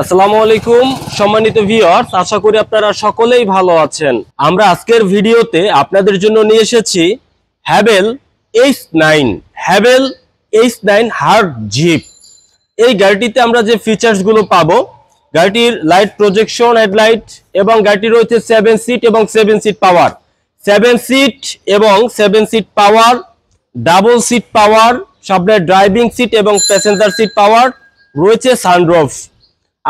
আসসালামু আলাইকুম, সম্মানিত ভিউয়ার্স আশা করি আপনারা সকলেই ভালো আছেন। আমরা আজকের ভিডিওতে আপনাদের জন্য নিয়ে এসেছি Haval H nine Haval H nine hard jeep এই গাড়িটিতে আমরা যে ফিচার্সগুলো পাবো, গাড়িটির লাইট প্রজেকশন হেডলাইট এবং গাড়িটি রয়েছে সেভেন সিট এবং seven seat power seven seat এবং seven seat power double seat power সামনে ড্রাইভিং সিট এবং প্যাসেঞ্জার সিট পাওয়ার রয়েছে সানরুফ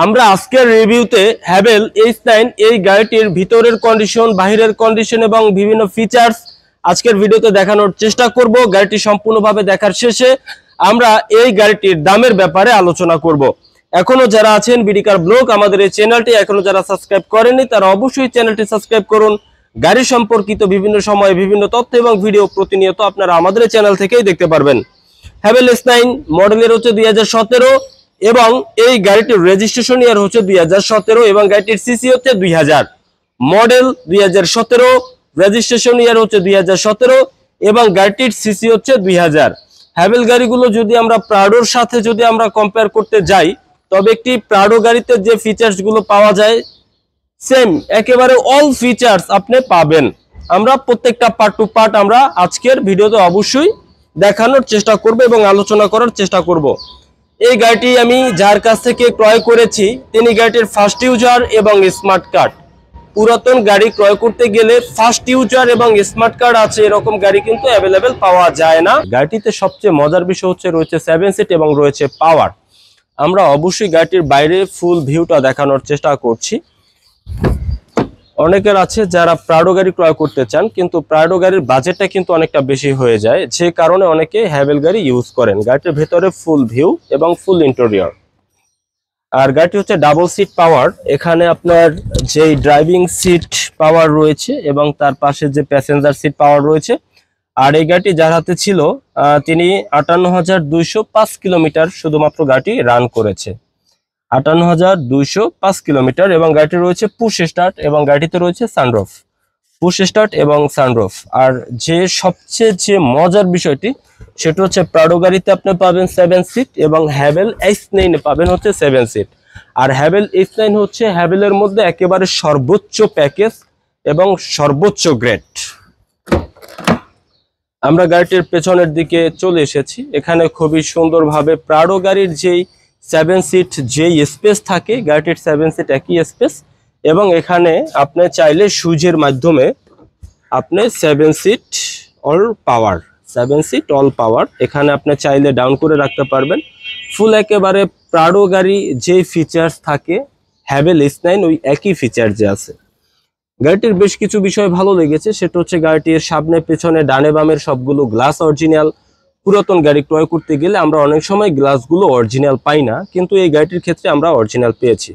আমরা আজকের রিভিউতে হ্যাভেল এইচ নাইন এই গাড়িটির ভিতরের কন্ডিশন বাহিরের কন্ডিশন এবং বিভিন্ন ফিচার্স আজকের ভিডিওতে দেখানোর চেষ্টা করব। গাড়িটি সম্পূর্ণভাবে দেখার শেষে আমরা এই গাড়িটির দামের ব্যাপারে আলোচনা করব। এখনও যারা আছেন বিডিকার ব্লগ আমাদের এই চ্যানেলটি এখনও যারা সাবস্ক্রাইব করেনি তারা অবশ্যই চ্যানেলটি সাবস্ক্রাইব করুন। গাড়ি সম্পর্কিত বিভিন্ন সময়ে বিভিন্ন তথ্য এবং ভিডিও প্রতিনিয়ত আপনারা আমাদের চ্যানেল থেকেই দেখতে পারবেন। হ্যাভেল এস নাইন মডেলের হচ্ছে দুই হাজার সতেরো। এবং এই গাড়িটির রেজিস্ট্রেশন ইয়ার হচ্ছে দুই হাজার সতেরো এবং গাড়িটির সিসি হচ্ছে দুই হাজার। মডেল দুই হাজার সতেরো রেজিস্ট্রেশন ইয়ার হচ্ছে দুই হাজার সতেরো এবং গাড়িটির সিসি হচ্ছে দুই হ্যাভেল গাড়িগুলো যদি আমরা প্রাডোর সাথে যদি আমরা কম্পেয়ার করতে যাই, তবে একটি প্রাডো গাড়িতে যে ফিচার্সগুলো পাওয়া যায় সেম একেবারে অল ফিচার্স আপনি পাবেন। আমরা প্রত্যেকটা পার্ট টু পার্ট আমরা আজকের ভিডিওতে অবশ্যই দেখানোর চেষ্টা করব এবং আলোচনা করার চেষ্টা করব। এই গাড়িটি আমি যার কাছ থেকে ক্রয় করেছি, তিনি গাড়িটির ফার্স্ট ইউজার এবং স্মার্ট কার্ড পুরাতন গাড়ি ক্রয় করতে গেলে ফার্স্ট ইউজার এবং স্মার্ট কার্ড আছে, এরকম গাড়ি কিন্তু অ্যাভেলেবেল পাওয়া যায় না। গাড়িটিতে সবচেয়ে মজার বিষয় হচ্ছে, রয়েছে সেভেন সিট এবং রয়েছে পাওয়ার আমরা অবশ্যই গাড়িটির বাইরে ফুল ভিউটা দেখানোর চেষ্টা করছি। অনেকের আছে যারা প্রাডো গাড়ি ক্রয় করতে চান, কিন্তু প্রাডো গাড়ির বাজেটটা কিন্তু অনেকটা বেশি হয়ে যায়। যে কারণে অনেকে হ্যাভেল গাড়ি ইউজ করেন। গাড়িটির ভেতরে ফুল ভিউ এবং ফুল ইন্টেরিয়র আর গাড়িটি হচ্ছে ডাবল সিট পাওয়ার এখানে আপনার যে ড্রাইভিং সিট পাওয়ার রয়েছে এবং তার পাশে যে প্যাসেঞ্জার সিট পাওয়ার রয়েছে, আর এই গাড়িটি যার হাতে ছিল তিনি আটান্ন হাজার দুইশো পাঁচ কিলোমিটার শুধুমাত্র গাড়িটি রান করেছে। আটান্ন হাজার দুইশো পাঁচ কিলোমিটার এবং গাড়িটি রয়েছে পুশ স্টার্ট এবং গাড়িটিতে রয়েছে সানরফ। পুশ স্টার্ট এবং সানরফ। আর যে সবচেয়ে যে মজার বিষয়টি, সেটা হচ্ছে প্রাডো গাড়িতে আপনি পাবেন সেভেন সিট এবং হ্যাভেল এইচ নাইনে পাবেন হচ্ছে সেভেন সিট আর হ্যাভেল এইচ নাইন হচ্ছে হ্যাভেলের মধ্যে একেবারে সর্বোচ্চ প্যাকেজ এবং সর্বোচ্চ গ্রেড আমরা গাড়িটির পেছনের দিকে চলে এসেছি। এখানে খুবই সুন্দরভাবে প্রাডো গাড়ির যেই সেভেন সিট যেই স্পেস থাকে গাড়িটির সেভেন সিট একই স্পেস এবং এখানে আপনি চাইলে সুইচের মাধ্যমে আপনি seven seat all power seven seat all power এখানে আপনি চাইলে ডাউন করে রাখতে পারবেন। ফুল একেবারে প্রাডো গাড়ি যে ফিচার্স থাকে হ্যাভেল এস নাইন ওই একই ফিচার যে আছে। গাড়িটির বেশ কিছু বিষয় ভালো লেগেছে, সেটা হচ্ছে গাড়িটির সামনে, পেছনে, ডানে, বামের সবগুলো গ্লাস অরিজিনাল পুরাতন গাড়ি ক্রয় করতে গেলে আমরা অনেক সময় গ্লাসগুলো অরিজিনাল পাই না, কিন্তু এই গাড়িটির ক্ষেত্রে আমরা অরিজিনাল পেয়েছি।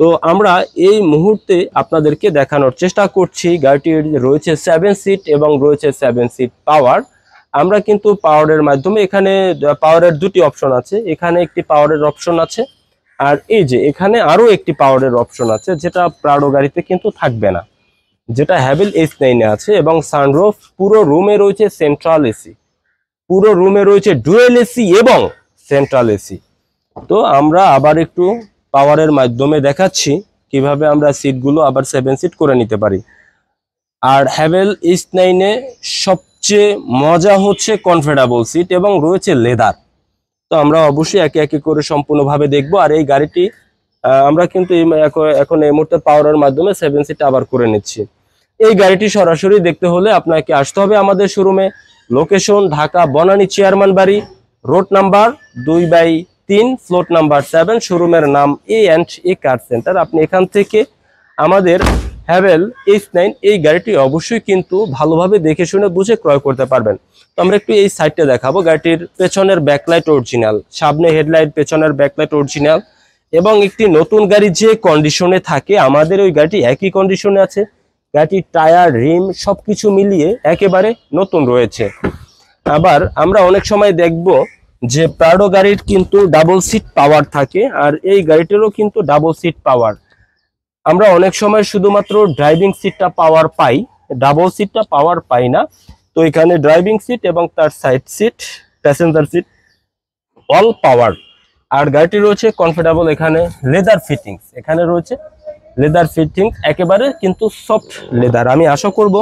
তো আমরা এই মুহূর্তে আপনাদেরকে দেখানোর চেষ্টা করছি, গাড়িটির রয়েছে সেভেন সিট এবং রয়েছে সেভেন সিট পাওয়ার আমরা কিন্তু পাওয়ারের মাধ্যমে এখানে পাওয়ারের দুটি অপশন আছে, এখানে একটি পাওয়ারের অপশন আছে, আর এই যে এখানে আরও একটি পাওয়ারের অপশন আছে, যেটা প্রাডো গাড়িতে কিন্তু থাকবে না, যেটা হ্যাভেল এইচ নাইনে আছে এবং সানরোফ পুরো রুমে রয়েছে সেন্ট্রাল এসি পুরো রুমে রয়েছে ডুয়েল এসি এবং সেন্ট্রাল এসি। তো আমরা আবার একটু পাওয়ারের মাধ্যমে দেখাচ্ছি কীভাবে আমরা সিটগুলো আবার সেভেন সিট করে নিতে পারি। আর হ্যাভেল ইস্ট নাইনে সবচেয়ে মজা হচ্ছে কনফোর্টেবল সিট এবং রয়েছে লেদার। তো আমরা অবশ্যই একে একে করে সম্পূর্ণভাবে দেখব। আর এই গাড়িটি আমরা কিন্তু এখন এই মুহূর্তে পাওয়ারের মাধ্যমে সেভেন সিট আবার করে নিচ্ছি। এই গাড়িটি সরাসরি দেখতে হলে আপনাকে আসতে হবে আমাদের শোরুমে। লোকেশন ঢাকা বনানী চেয়ারম্যান বাড়ি রোড নাম্বার দুই বাই তিন ফ্লোট নাম্বার সেভেন শোরুমের নাম এ অ্যান্ড এ কার সেন্টার আপনি এখান থেকে আমাদের হ্যাভেল এইচ নাইন এই গাড়িটি অবশ্যই কিন্তু ভালোভাবে দেখে শুনে বুঝে ক্রয় করতে পারবেন। তো আমরা একটু এই সাইডটা দেখাবো। গাড়িটির পেছনের ব্যাকলাইট অরিজিনাল সামনে হেডলাইট পেছনের ব্যাকলাইট অরিজিনাল এবং একটি নতুন গাড়ি যে কন্ডিশনে থাকে, আমাদের ওই গাড়িটি একই কন্ডিশনে আছে। গাড়িটির টায়ার, রিম সবকিছু মিলিয়ে একেবারে নতুন রয়েছে। আবার আমরা অনেক সময় দেখব যে প্রাডো গাড়ির কিন্তু ডাবল সিট পাওয়ার থাকে আর এই গাড়িটিরও কিন্তু ডাবল সিট পাওয়ার আমরা অনেক সময় শুধুমাত্র ড্রাইভিং সিটটা পাওয়ার পাই ডাবল সিটটা পাওয়ার পাই না। তো এখানে ড্রাইভিং সিট এবং তার side seat passenger seat all power আর গাড়িটি রয়েছে কমফোর্টেবল এখানে লেদার ফিটিংস এখানে রয়েছে লেদার ফিটিংস একেবারে কিন্তু সফট লেদার। আমি আশা করব,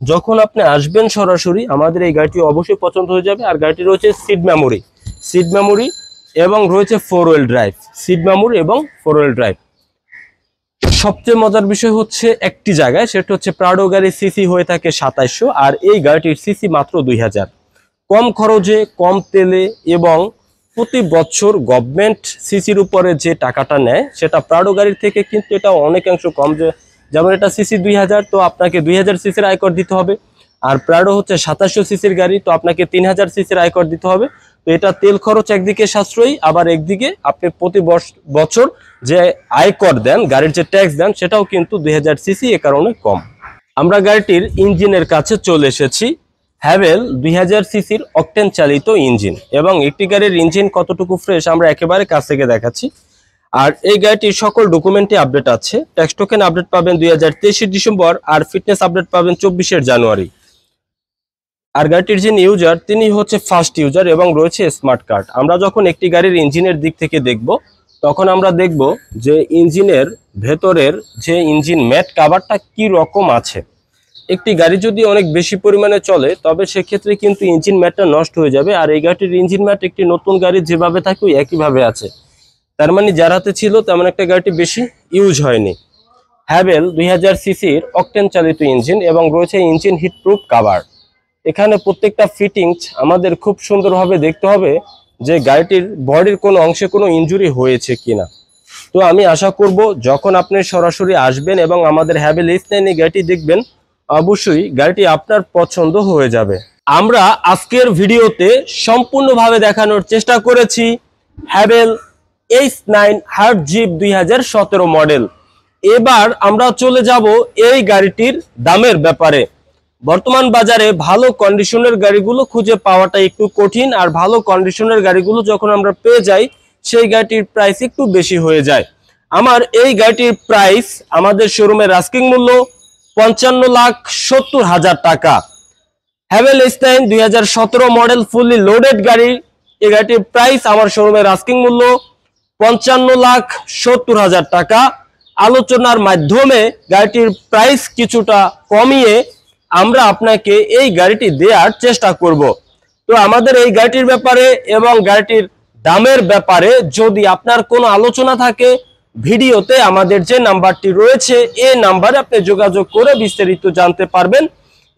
যখন আপনি আসবেন সরাসরি, আমাদের এই গাড়িটি অবশ্যই পছন্দ হয়ে যাবে। আর গাড়িটি রয়েছে সিট মেমোরি সিট মেমোরি এবং রয়েছে four wheel drive seat memory এবং ফোর হুইল ড্রাইভ সবচেয়ে মজার বিষয় হচ্ছে একটি জায়গায়, সেটা হচ্ছে প্রাডো গাড়ির সিসি হয়ে থাকে সাতাইশশো, আর এই গাড়িটির সিসি মাত্র দুই হাজার। কম খরচে, কম তেলে এবং প্রতি বছর গভর্নমেন্ট সিসির উপরে যে টাকাটা নেয়, সেটা প্রাডো গাড়ির থেকে কিন্তু এটা অনেকাংশ কম। যে যেমন এটা সিসি দুই হাজার, তো আপনাকে দুই হাজার সিসির আয়কর দিতে হবে। আর প্রাডো হচ্ছে সাতাশশো সিসির গাড়ি, তো আপনাকে তিন হাজার সিসির আয়কর দিতে হবে। তো এটা তেল খরচ একদিকে সাশ্রয়ী, আবার একদিকে আপনি প্রতি বছর যে আয়কর দেন, গাড়ির যে ট্যাক্স দেন, সেটাও কিন্তু দুই হাজার সিসি এ কারণে কম। আমরা গাড়িটির ইঞ্জিনের কাছে চলে এসেছি। হ্যাভেল দুই হাজার সিসির অকটেন চালিত ইঞ্জিন এবং একটি গাড়ির ইঞ্জিন কতটুকু ফ্রেশ আমরা একেবারে কাছ থেকে দেখাচ্ছি। আর এই গাড়িটির সকল ডকুমেন্টে আপডেট আছে। ট্যাক্স টোকেন আপডেট পাবেন দুই হাজার ডিসেম্বর আর ফিটনেস আপডেট পাবেন চব্বিশের জানুয়ারি। আর গাড়িটির যিনি ইউজার তিনি হচ্ছে ফার্স্ট ইউজার এবং রয়েছে স্মার্ট কার্ড আমরা যখন একটি গাড়ির ইঞ্জিনের দিক থেকে দেখব, তখন আমরা দেখব যে ইঞ্জিনের ভেতরের যে ইঞ্জিন ম্যাট কাভারটা কি রকম আছে। একটি গাড়ি যদি অনেক বেশি পরিমাণে চলে, তবে সেক্ষেত্রে কিন্তু ইঞ্জিন ম্যাটটা নষ্ট হয়ে যাবে। আর এই গাড়িটির ইঞ্জিন ম্যাট একটি নতুন গাড়ি যেভাবে থাকে, ওই একইভাবে আছে। তার মানে যার হাতে ছিল, তেমন একটা গাড়িটি বেশি ইউজ হয়নি। হ্যাভেল দুই হাজার সিসির অকটেন চালিত ইঞ্জিন এবং রয়েছে ইঞ্জিন হিটপ্রুফ কাভার। এখানে প্রত্যেকটা ফিটিংস আমাদের খুব সুন্দরভাবে দেখতে হবে যে গাড়িটির বডির কোনো অংশে কোনো ইনজুরি হয়েছে কিনা। তো আমি আশা করব, যখন আপনি সরাসরি আসবেন এবং আমাদের হ্যাভেল ইসলাইনে গাড়িটি দেখবেন অবশ্যই গাড়িটি আপনার পছন্দ হয়ে যাবে। আমরা আজকের ভিডিওতে সম্পূর্ণভাবে দেখানোর চেষ্টা করেছি Haval H nine heart jeep দুই হাজার সতেরো মডেল এবার আমরা চলে যাব এই গাড়িটির দামের ব্যাপারে। বর্তমান বাজারে ভালো কন্ডিশনের গাড়িগুলো খুঁজে পাওয়াটা একটু কঠিন আর ভালো কন্ডিশনের গাড়িগুলো যখন আমরা পেয়ে যাই, সেই গাড়িটির প্রাইস একটু বেশি হয়ে যায়। আমার এই গাড়িটির প্রাইস আমাদের শোরুমের আস্কিং মূল্য পঞ্চান্ন লাখ সত্তর হাজার টাকা। হ্যাভেল স্টাইন দুই মডেল ফুললি লোডেড গাড়ি। এই গাড়িটির প্রাইস আমার শোরুমের আস্কিং মূল্য পঞ্চান্ন লাখ সত্তর হাজার টাকা। আলোচনার মাধ্যমে গাড়িটির প্রাইস কিছুটা কমিয়ে আমরা আপনাকে এই গাড়িটি দেওয়ার চেষ্টা করব। তো আমাদের এই গাড়িটির ব্যাপারে এবং গাড়িটির দামের ব্যাপারে যদি আপনার কোনো আলোচনা থাকে ভিডিওতে আমাদের যে নাম্বারটি রয়েছে, এ নাম্বারে আপনি যোগাযোগ করে বিস্তারিত জানতে পারবেন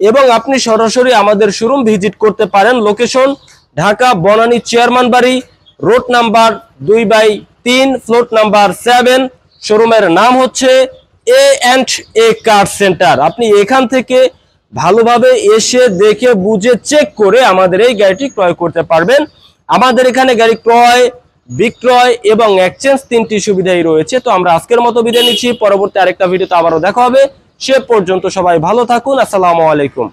এবং আপনি সরাসরি আমাদের শোরুম ভিজিট করতে পারেন। লোকেশন ঢাকা, বনানী, চেয়ারম্যান বাড়ি, রোড নাম্বার দুই বাই তিন ফ্লোট নাম্বার সেভেন। শোরুমের নাম হচ্ছে এ অ্যান্ড এ কার সেন্টার। আপনি এখান থেকে ভালোভাবে এসে দেখে বুঝে চেক করে আমাদের এই গাড়িটি ক্রয় করতে পারবেন। আমাদের এখানে গাড়ি ক্রয় বিক্রয় এবং এক্সচেঞ্জ তিনটি সুবিধাই রয়েছে। তো আমরা আজকের মতো বিদায় নিচ্ছি। পরবর্তী আরেকটা ভিডিওতে আবারও দেখা হবে। সে পর্যন্ত সবাই ভালো থাকুন। আসসালামু আলাইকুম।